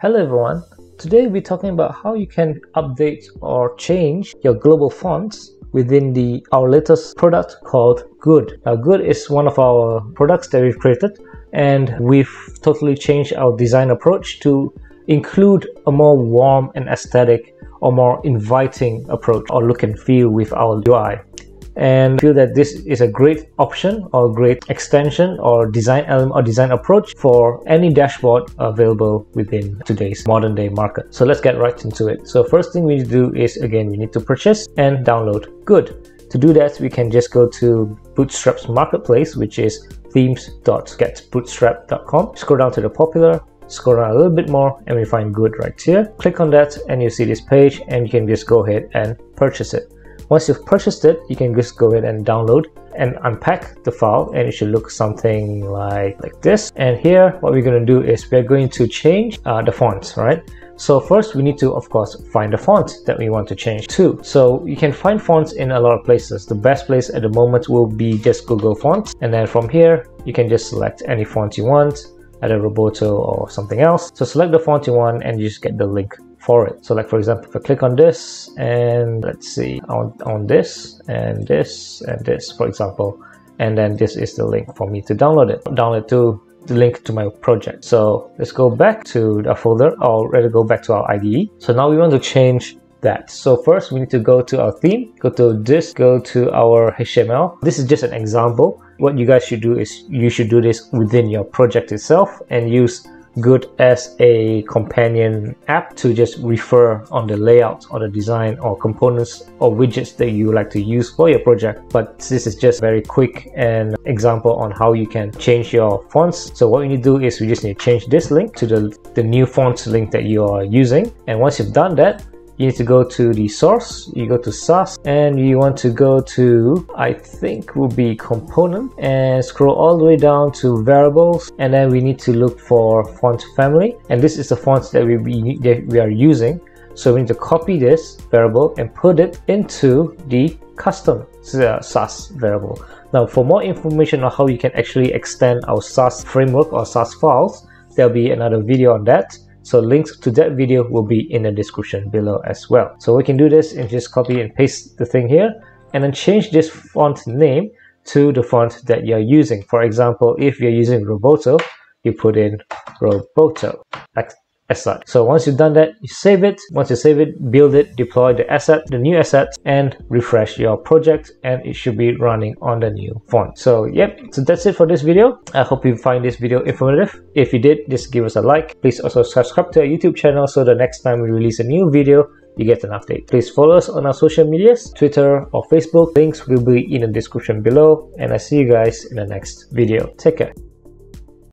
Hello everyone. Today we're talking about how you can update or change your global fonts within the our latest product called Good. Now Good is one of our products that we've created and we've totally changed our design approach to include a more warm and aesthetic or more inviting approach or look and feel with our UI and feel that this is a great option or great extension or design element or design approach for any dashboard available within today's modern day market. So let's get right into it. So first thing we need to do is again, we need to purchase and download good. To do that, we can just go to Bootstrap's marketplace, which is themes.getbootstrap.com. Scroll down to the popular, scroll down a little bit more and we find good right here. Click on that and you see this page and you can just go ahead and purchase it. Once you've purchased it, you can just go ahead and download and unpack the file and it should look something like, like this. And here, what we're going to do is we're going to change uh, the fonts, right? So first we need to, of course, find the font that we want to change to. So you can find fonts in a lot of places. The best place at the moment will be just Google Fonts. And then from here, you can just select any font you want, either Roboto or something else. So select the font you want and you just get the link for it. So like for example, if I click on this and let's see on, on this and this and this, for example, and then this is the link for me to download it. Download to the link to my project. So let's go back to the folder or rather go back to our IDE. So now we want to change that. So first we need to go to our theme, go to this, go to our HTML. This is just an example. What you guys should do is you should do this within your project itself and use good as a companion app to just refer on the layout or the design or components or widgets that you like to use for your project. But this is just very quick and example on how you can change your fonts. So what you need to do is we just need to change this link to the, the new fonts link that you are using. And once you've done that, you need to go to the source, you go to Sass, and you want to go to, I think will be component, and scroll all the way down to variables, and then we need to look for font family, and this is the fonts that we, that we are using. So we need to copy this variable and put it into the custom uh, Sass variable. Now for more information on how you can actually extend our Sass framework or Sass files, there'll be another video on that. So links to that video will be in the description below as well. So we can do this and just copy and paste the thing here and then change this font name to the font that you're using. For example, if you're using Roboto, you put in Roboto as such. So once you've done that, you save it. Once you save it, build it, deploy the asset, the new asset, and refresh your project, and it should be running on the new font. So yep, so that's it for this video. I hope you find this video informative. If you did, just give us a like. Please also subscribe to our YouTube channel so the next time we release a new video, you get an update. Please follow us on our social medias, Twitter or Facebook. Links will be in the description below, and I see you guys in the next video. Take care.